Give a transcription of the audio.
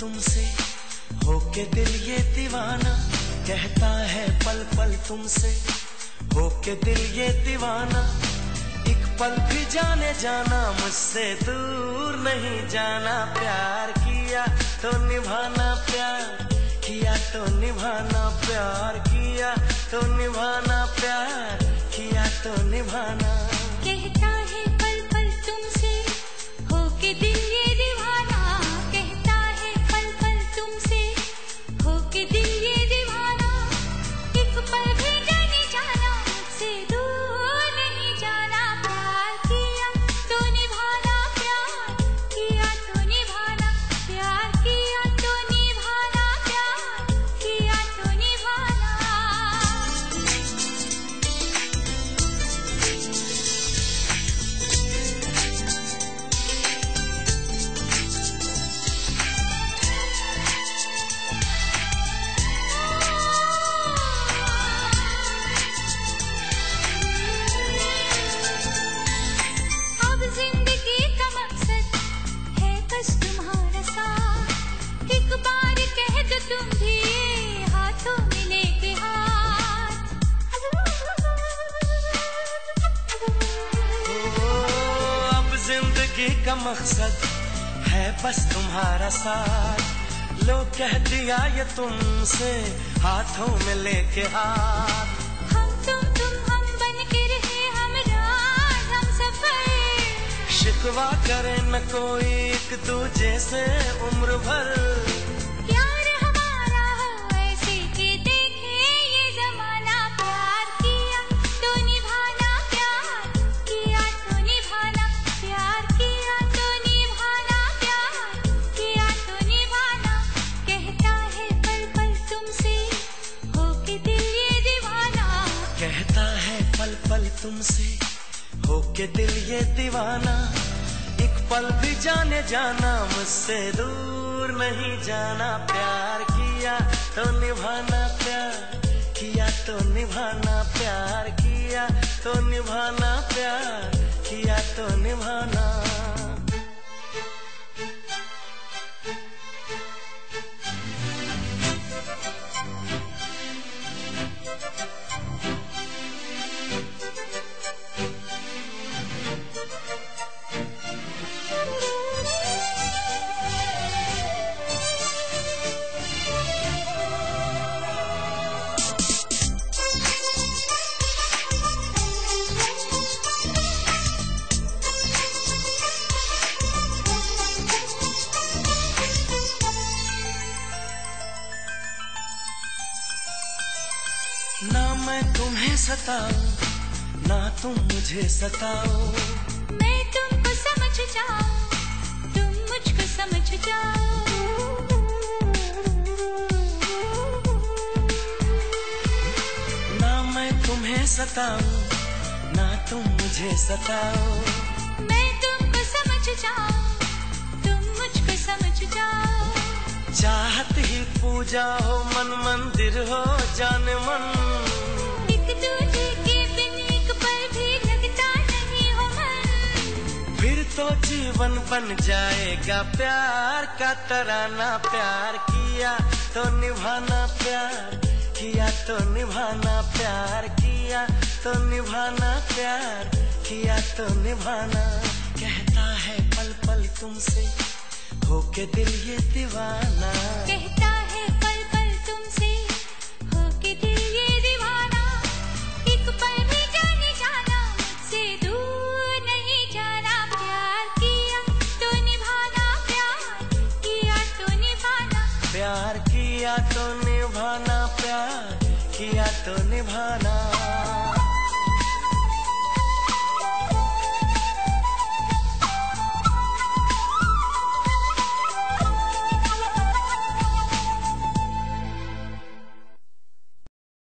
तुमसे। होके दिल ये दीवाना कहता है पल पल तुमसे। हो के दिल ये दीवाना, एक पल भी जाने जाना, मुझसे दूर नहीं जाना। प्यार किया तो निभाना, प्यार किया तो निभाना, प्यार किया तो निभाना, प्यार किया तो निभाना। ज़िंदगी का मकसद है बस तुम्हारा साथ। लो कह दिया ये तुमसे हाथों में लेके हाथ हम तुम तुम हम बन के रहे हम राज हम सफ़र। शिकवा करे न कोई एक दूजे से उम्र भर। तुमसे होके दिल ये दीवाना। एक पल भी जाने जाना, मुझसे दूर नहीं जाना। प्यार किया तो निभाना, प्यार किया तो निभाना। प्यार किया तो निभाना, प्यार किया तो निभाना। सताऊं ना तुम मुझे सताओ। मैं तुमको समझ जाऊँ तुम मुझको समझ जाओ। ना मैं तुम्हें सताऊं ना तुम मुझे सताओ। मैं तुमको समझ जाऊँ तुम मुझको समझ जाओ। चाहत ही पूजा हो मन मंदिर हो जाने मन जीवन बन जाएगा प्यार का तराना, प्यार किया तो निभाना, प्यार किया तो निभाना, प्यार किया तो निभाना, प्यार किया तो निभाना। कहता है पल पल तुमसे होके दिल ये दीवाना। कहता प्यार किया तो निभाना प्यार किया तो निभाना।